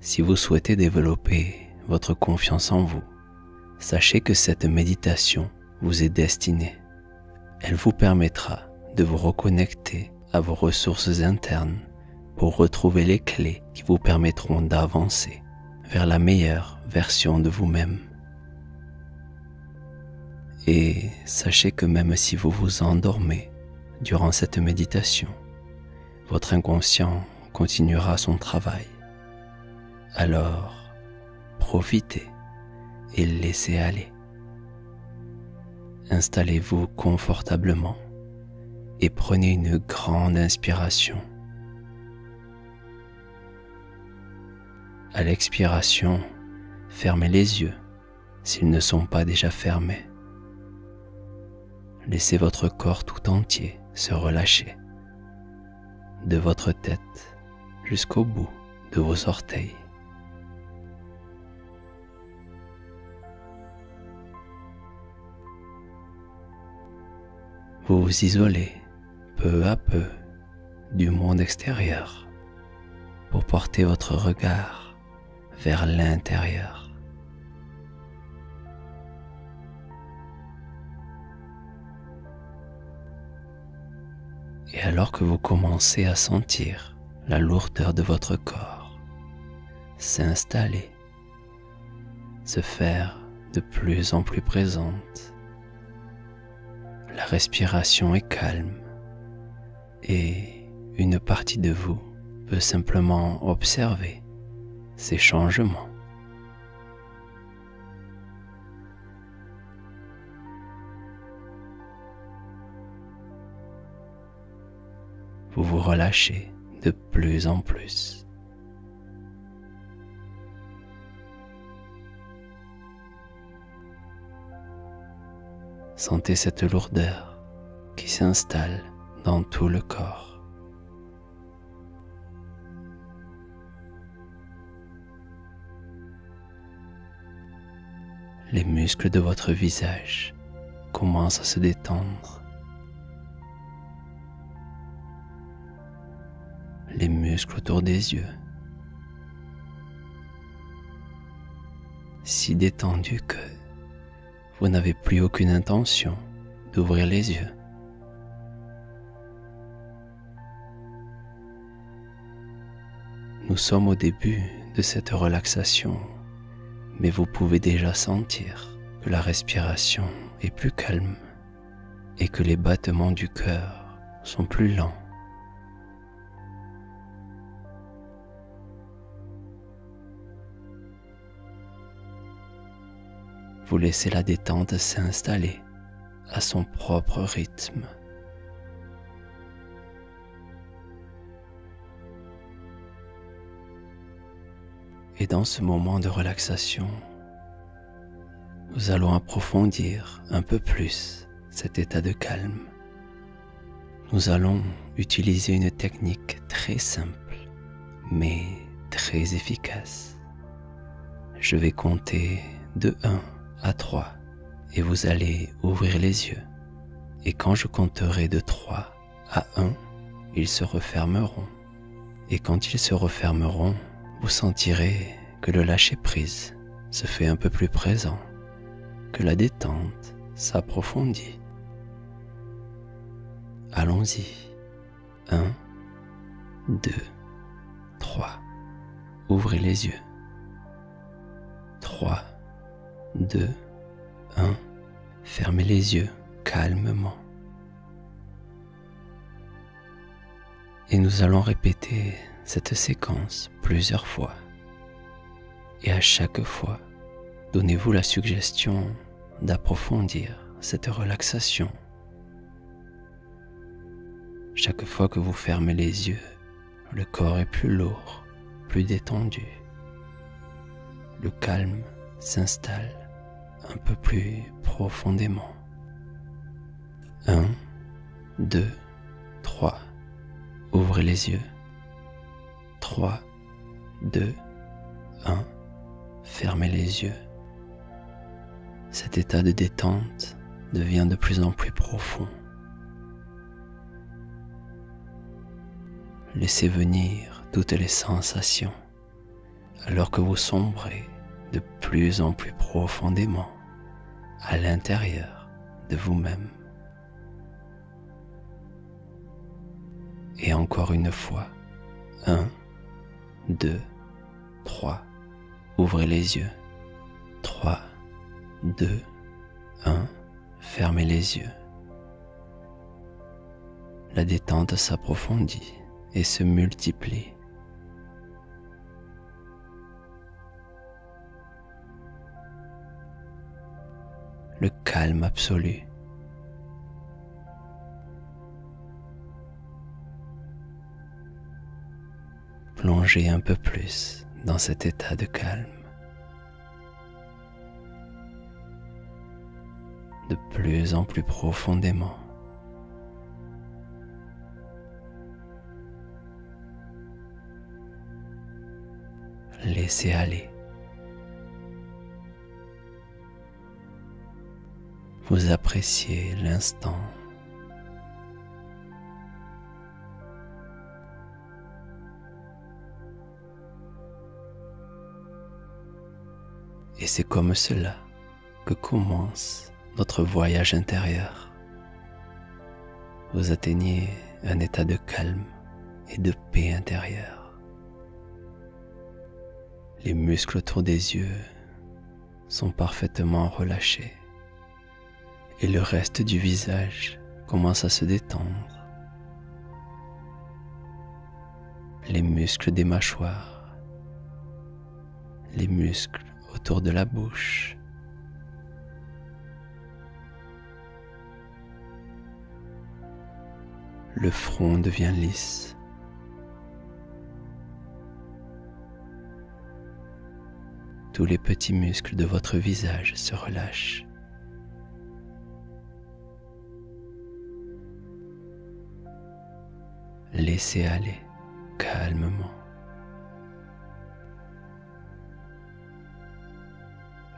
Si vous souhaitez développer votre confiance en vous, sachez que cette méditation vous est destinée. Elle vous permettra de vous reconnecter à vos ressources internes pour retrouver les clés qui vous permettront d'avancer vers la meilleure version de vous-même. Et sachez que même si vous vous endormez durant cette méditation, votre inconscient continuera son travail. Alors, profitez et laissez aller. Installez-vous confortablement et prenez une grande inspiration. À l'expiration, fermez les yeux s'ils ne sont pas déjà fermés. Laissez votre corps tout entier se relâcher, de votre tête jusqu'au bout de vos orteils. Vous vous isolez peu à peu du monde extérieur pour porter votre regard vers l'intérieur. Et alors que vous commencez à sentir la lourdeur de votre corps s'installer, se faire de plus en plus présente, la respiration est calme et une partie de vous peut simplement observer ces changements. Vous vous relâchez de plus en plus. Sentez cette lourdeur qui s'installe dans tout le corps. Les muscles de votre visage commencent à se détendre. Les muscles autour des yeux. Si détendus que vous n'avez plus aucune intention d'ouvrir les yeux. Nous sommes au début de cette relaxation, mais vous pouvez déjà sentir que la respiration est plus calme et que les battements du cœur sont plus lents. Vous laissez la détente s'installer à son propre rythme. Et dans ce moment de relaxation, nous allons approfondir un peu plus cet état de calme. Nous allons utiliser une technique très simple, mais très efficace. Je vais compter de 1 à 3 et vous allez ouvrir les yeux. Et quand je compterai de 3 à 1, ils se refermeront. Et quand ils se refermeront, vous sentirez que le lâcher-prise se fait un peu plus présent, que la détente s'approfondit. Allons-y. 1, 2, 3. Ouvrez les yeux. 3, 2, 1. Fermez les yeux calmement. Et nous allons répéter cette séquence plusieurs fois. Et à chaque fois, donnez-vous la suggestion d'approfondir cette relaxation. Chaque fois que vous fermez les yeux, le corps est plus lourd, plus détendu. Le calme s'installe un peu plus profondément. 1, 2, 3. Ouvrez les yeux. 3, 2, 1. Fermez les yeux. Cet état de détente devient de plus en plus profond. Laissez venir toutes les sensations alors que vous sombrez de plus en plus profondément à l'intérieur de vous-même. Et encore une fois, 1, 2, 3, ouvrez les yeux. 3, 2, 1, fermez les yeux. La détente s'approfondit et se multiplie. Le calme absolu. Plongez un peu plus dans cet état de calme. De plus en plus profondément. Laissez aller. Vous appréciez l'instant. Et c'est comme cela que commence notre voyage intérieur. Vous atteignez un état de calme et de paix intérieure. Les muscles autour des yeux sont parfaitement relâchés et le reste du visage commence à se détendre. Les muscles des mâchoires, les muscles autour de la bouche. Le front devient lisse. Tous les petits muscles de votre visage se relâchent. Laissez aller calmement.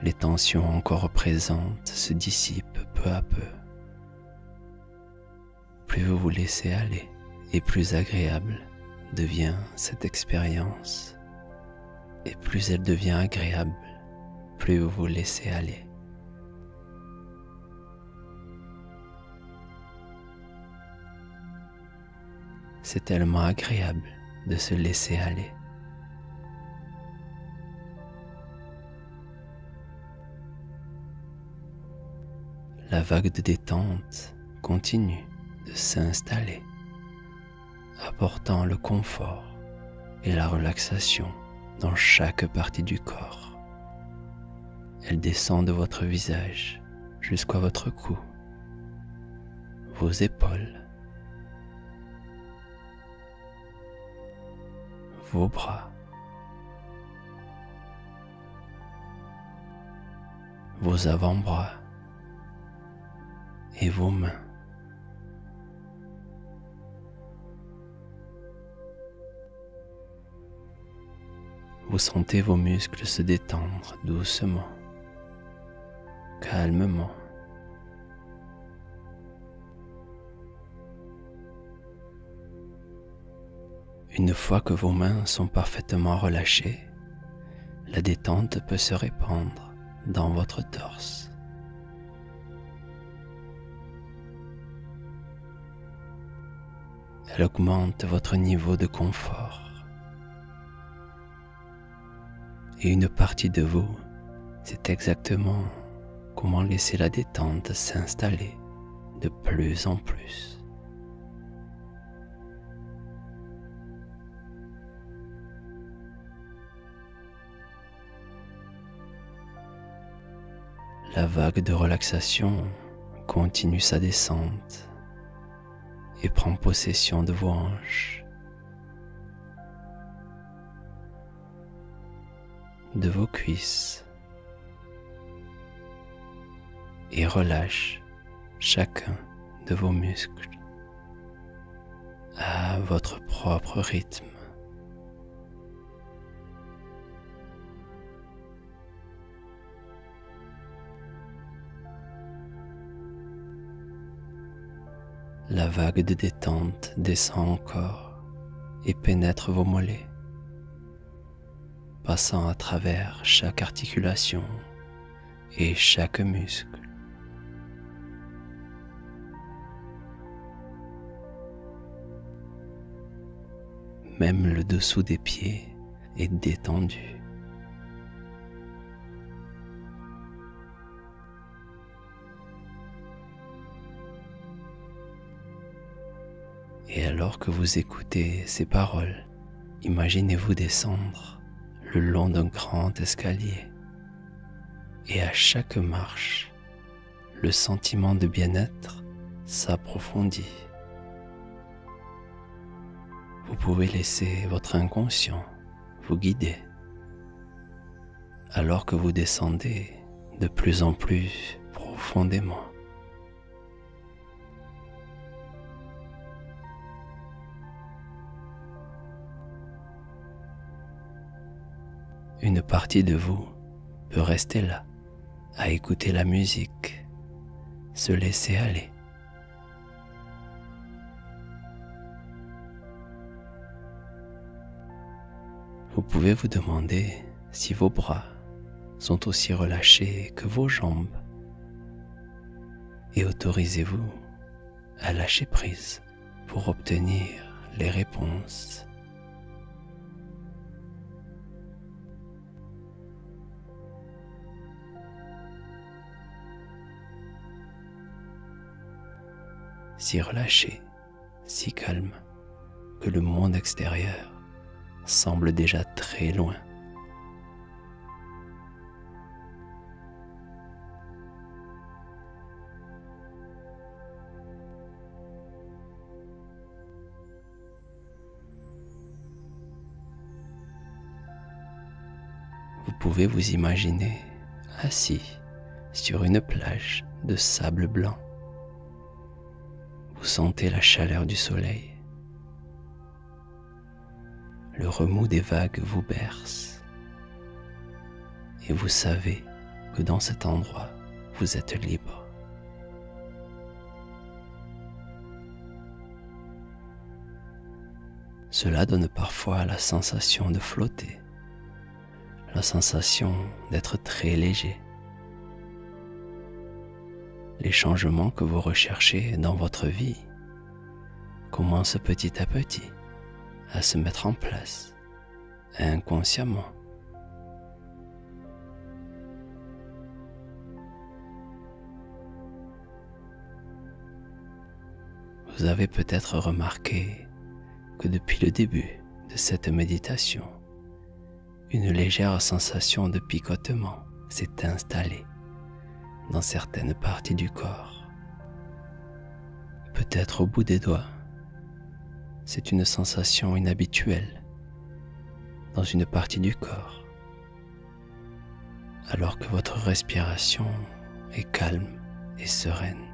Les tensions encore présentes se dissipent peu à peu. Plus vous vous laissez aller et plus agréable devient cette expérience. Et plus elle devient agréable, plus vous vous laissez aller. C'est tellement agréable de se laisser aller. La vague de détente continue de s'installer, apportant le confort et la relaxation dans chaque partie du corps. Elle descend de votre visage jusqu'à votre cou, vos épaules, vos bras, vos avant-bras et vos mains. Vous sentez vos muscles se détendre doucement, calmement. Une fois que vos mains sont parfaitement relâchées, la détente peut se répandre dans votre torse. Elle augmente votre niveau de confort. Et une partie de vous sait exactement comment laisser la détente s'installer de plus en plus. La vague de relaxation continue sa descente et prend possession de vos hanches, de vos cuisses et relâche chacun de vos muscles à votre propre rythme. La vague de détente descend encore et pénètre vos mollets, passant à travers chaque articulation et chaque muscle. Même le dessous des pieds est détendu. Alors que vous écoutez ces paroles, imaginez-vous descendre le long d'un grand escalier. Et à chaque marche, le sentiment de bien-être s'approfondit. Vous pouvez laisser votre inconscient vous guider alors que vous descendez de plus en plus profondément. Une partie de vous peut rester là, à écouter la musique, se laisser aller. Vous pouvez vous demander si vos bras sont aussi relâchés que vos jambes et autorisez-vous à lâcher prise pour obtenir les réponses si relâché, si calme, que le monde extérieur semble déjà très loin. Vous pouvez vous imaginer assis sur une plage de sable blanc sentez la chaleur du soleil. Le remous des vagues vous berce. Et vous savez que dans cet endroit, vous êtes libre. Cela donne parfois la sensation de flotter, la sensation d'être très léger les changements que vous recherchez dans votre vie commencent petit à petit à se mettre en place inconsciemment. Vous avez peut-être remarqué que depuis le début de cette méditation, une légère sensation de picotement s'est installée dans certaines parties du corps. Peut-être au bout des doigts. C'est une sensation inhabituelle dans une partie du corps. Alors que votre respiration est calme et sereine.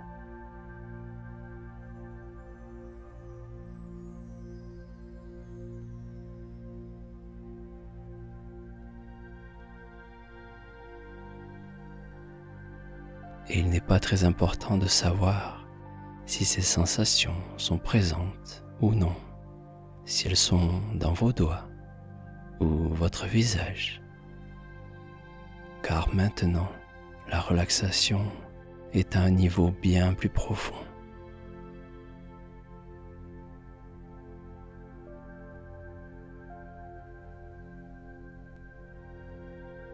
Et il n'est pas très important de savoir si ces sensations sont présentes ou non, si elles sont dans vos doigts ou votre visage. Car maintenant, la relaxation est à un niveau bien plus profond.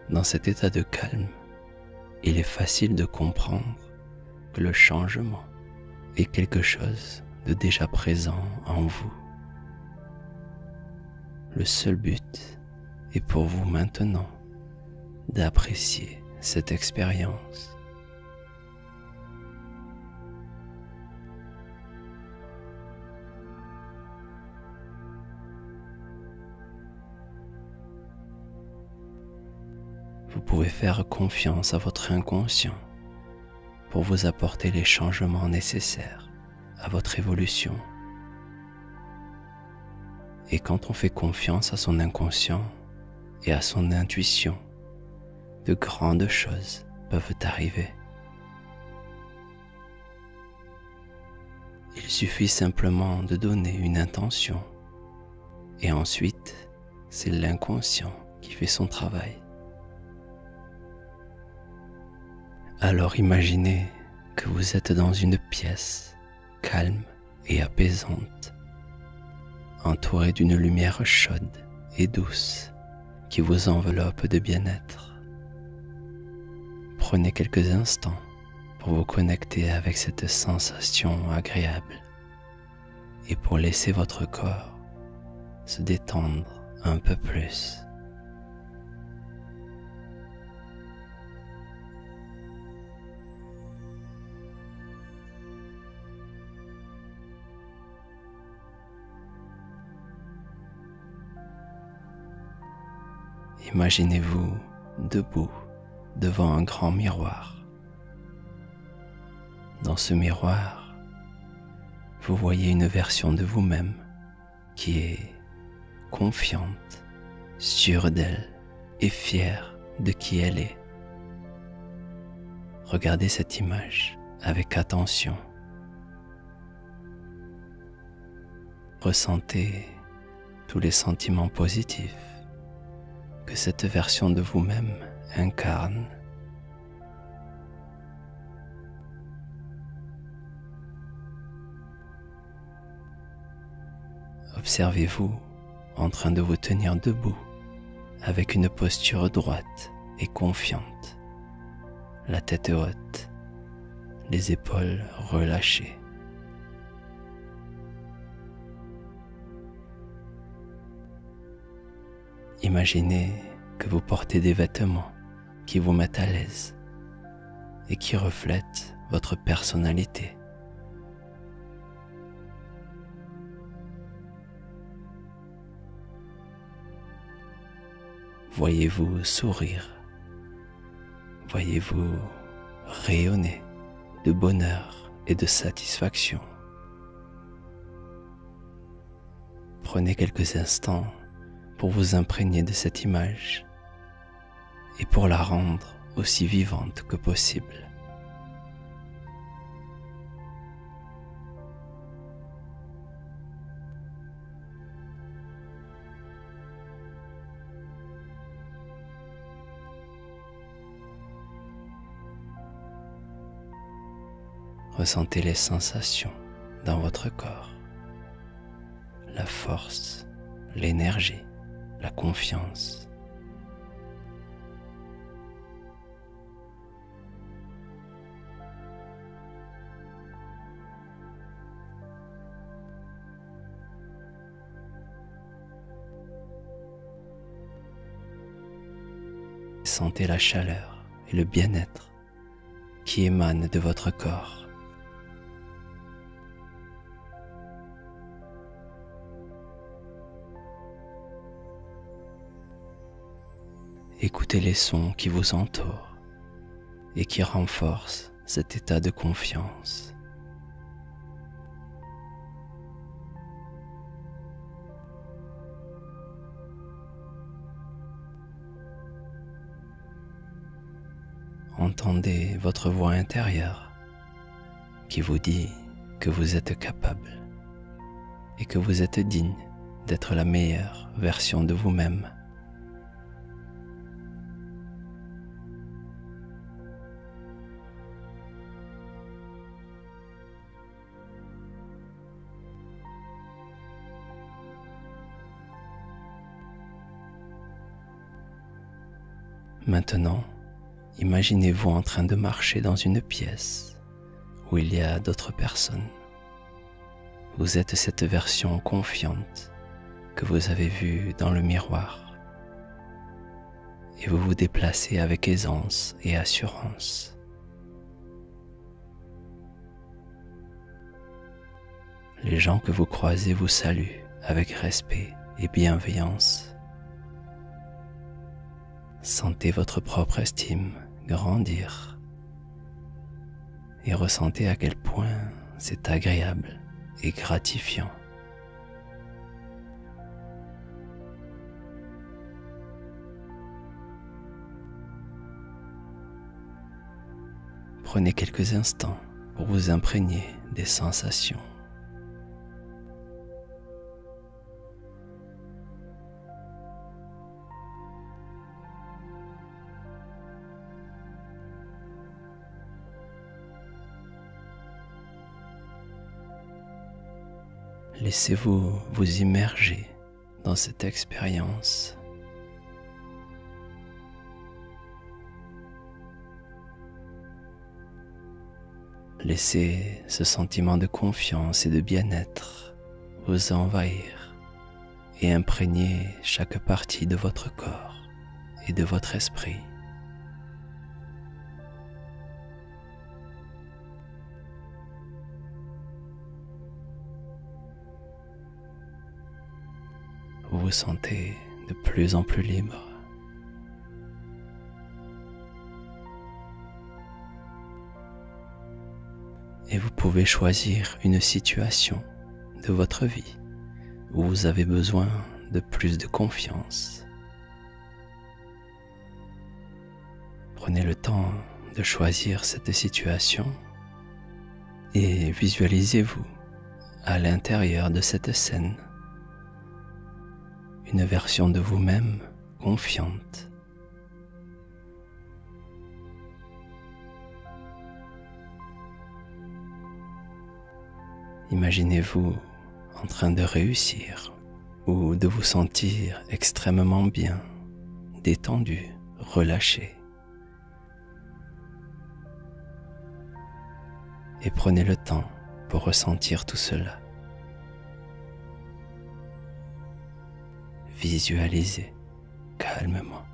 Dans cet état de calme, il est facile de comprendre que le changement est quelque chose de déjà présent en vous. Le seul but est pour vous maintenant d'apprécier cette expérience. Pouvez faire confiance à votre inconscient pour vous apporter les changements nécessaires à votre évolution. Et quand on fait confiance à son inconscient et à son intuition, de grandes choses peuvent arriver. Il suffit simplement de donner une intention et ensuite c'est l'inconscient qui fait son travail. Alors imaginez que vous êtes dans une pièce calme et apaisante, entourée d'une lumière chaude et douce qui vous enveloppe de bien-être. Prenez quelques instants pour vous connecter avec cette sensation agréable et pour laisser votre corps se détendre un peu plus. Imaginez-vous debout devant un grand miroir. Dans ce miroir, vous voyez une version de vous-même qui est confiante, sûre d'elle et fière de qui elle est. Regardez cette image avec attention. Ressentez tous les sentiments positifs que cette version de vous-même incarne. Observez-vous en train de vous tenir debout avec une posture droite et confiante, la tête haute, les épaules relâchées. Imaginez que vous portez des vêtements qui vous mettent à l'aise et qui reflètent votre personnalité. Voyez-vous sourire, voyez-vous rayonner de bonheur et de satisfaction. Prenez quelques instants pour vous imprégner de cette image et pour la rendre aussi vivante que possible. Ressentez les sensations dans votre corps, la force, l'énergie la confiance. Sentez la chaleur et le bien-être qui émanent de votre corps. Écoutez les sons qui vous entourent et qui renforcent cet état de confiance. Entendez votre voix intérieure qui vous dit que vous êtes capable et que vous êtes digne d'être la meilleure version de vous-même. Maintenant, imaginez-vous en train de marcher dans une pièce où il y a d'autres personnes. Vous êtes cette version confiante que vous avez vue dans le miroir et vous vous déplacez avec aisance et assurance. Les gens que vous croisez vous saluent avec respect et bienveillance. Sentez votre propre estime grandir et ressentez à quel point c'est agréable et gratifiant. Prenez quelques instants pour vous imprégner des sensations. Laissez-vous vous immerger dans cette expérience. Laissez ce sentiment de confiance et de bien-être vous envahir et imprégner chaque partie de votre corps et de votre esprit. Vous sentez de plus en plus libre. Et vous pouvez choisir une situation de votre vie où vous avez besoin de plus de confiance. Prenez le temps de choisir cette situation et visualisez-vous à l'intérieur de cette scène une version de vous-même confiante. Imaginez-vous en train de réussir ou de vous sentir extrêmement bien, détendu, relâché. Et prenez le temps pour ressentir tout cela. Visualisez calmement.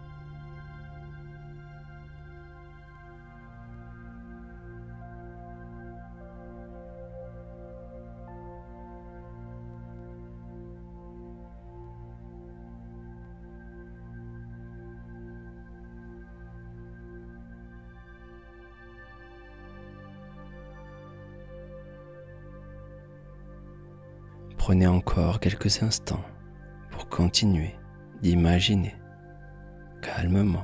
Prenez encore quelques instants pour continuer d'imaginer calmement.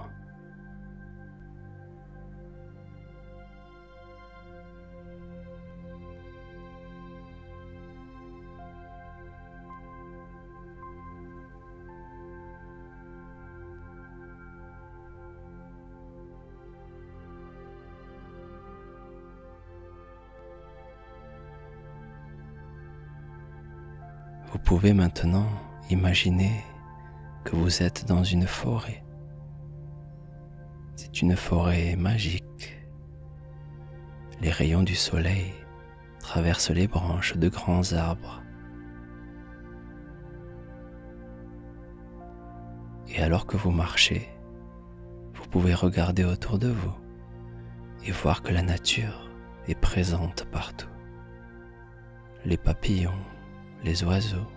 Vous pouvez maintenant imaginer que vous êtes dans une forêt. C'est une forêt magique. Les rayons du soleil traversent les branches de grands arbres. Et alors que vous marchez, vous pouvez regarder autour de vous et voir que la nature est présente partout. Les papillons, les oiseaux,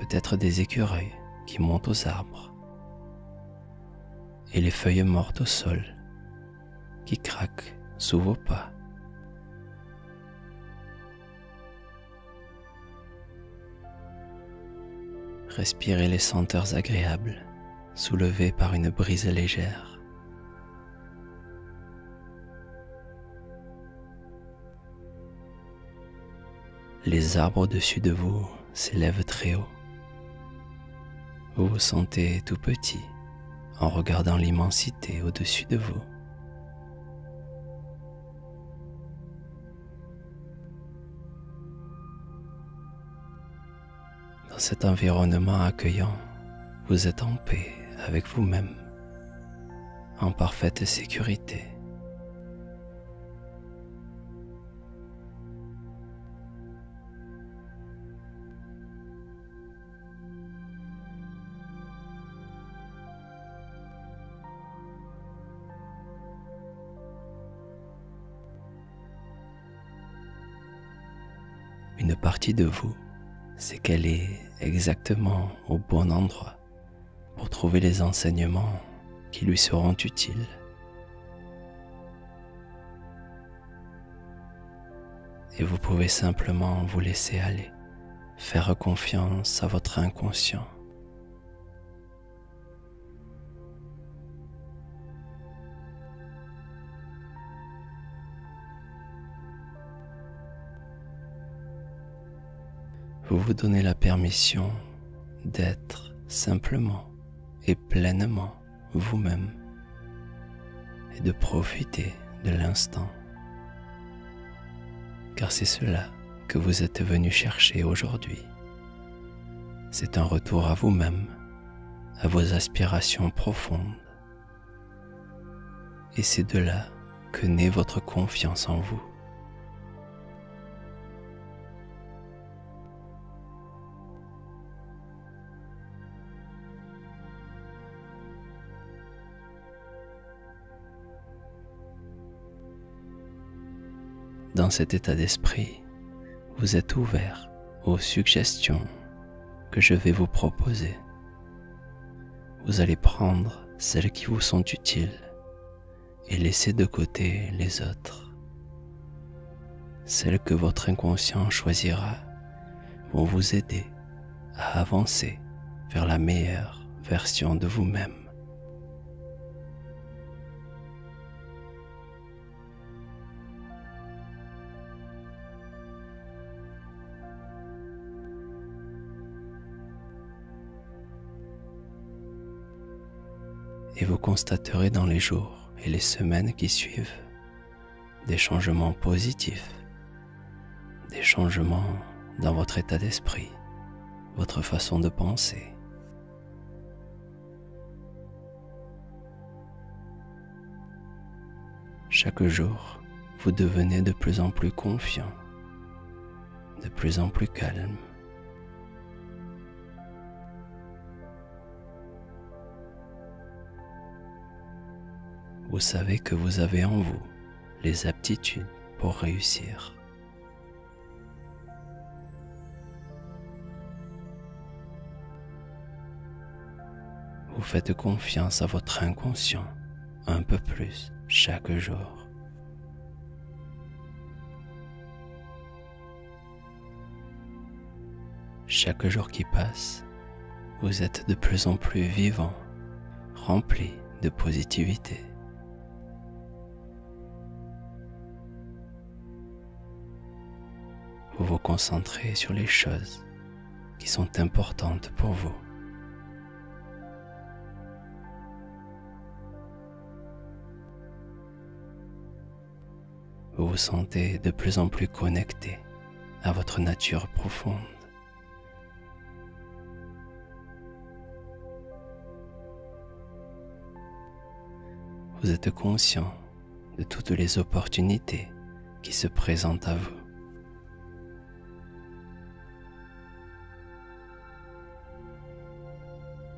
peut-être des écureuils qui montent aux arbres, et les feuilles mortes au sol qui craquent sous vos pas. Respirez les senteurs agréables soulevées par une brise légère. Les arbres au-dessus de vous s'élèvent très haut. Vous vous sentez tout petit en regardant l'immensité au-dessus de vous. Dans cet environnement accueillant, vous êtes en paix avec vous-même, en parfaite sécurité. Partie de vous, c'est qu'elle est exactement au bon endroit pour trouver les enseignements qui lui seront utiles. Et vous pouvez simplement vous laisser aller, faire confiance à votre inconscient. Vous vous donnez la permission d'être simplement et pleinement vous-même et de profiter de l'instant. Car c'est cela que vous êtes venu chercher aujourd'hui. C'est un retour à vous-même, à vos aspirations profondes. Et c'est de là que naît votre confiance en vous. Dans cet état d'esprit, vous êtes ouvert aux suggestions que je vais vous proposer. Vous allez prendre celles qui vous sont utiles et laisser de côté les autres. Celles que votre inconscient choisira vont vous aider à avancer vers la meilleure version de vous-même. Et vous constaterez dans les jours et les semaines qui suivent des changements positifs, des changements dans votre état d'esprit, votre façon de penser. Chaque jour, vous devenez de plus en plus confiant, de plus en plus calme. Vous savez que vous avez en vous les aptitudes pour réussir. Vous faites confiance à votre inconscient un peu plus chaque jour. Chaque jour qui passe, vous êtes de plus en plus vivant, rempli de positivité. Vous vous concentrez sur les choses qui sont importantes pour vous. Vous vous sentez de plus en plus connecté à votre nature profonde. Vous êtes conscient de toutes les opportunités qui se présentent à vous.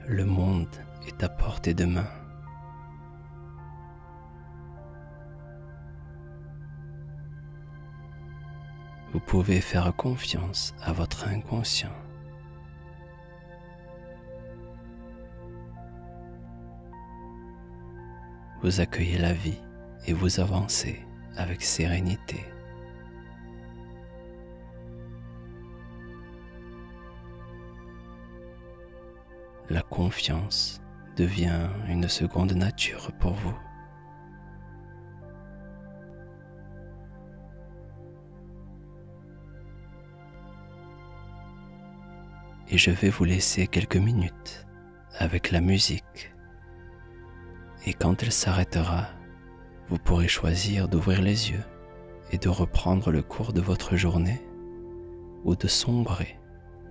Le monde est à portée de main. Vous pouvez faire confiance à votre inconscient. Vous accueillez la vie et vous avancez avec sérénité. La confiance devient une seconde nature pour vous. Et je vais vous laisser quelques minutes avec la musique. Et quand elle s'arrêtera, vous pourrez choisir d'ouvrir les yeux et de reprendre le cours de votre journée ou de sombrer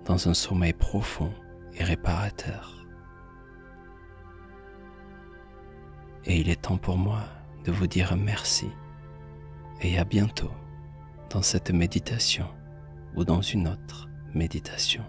dans un sommeil profond et réparateur. Et il est temps pour moi de vous dire merci et à bientôt dans cette méditation ou dans une autre méditation.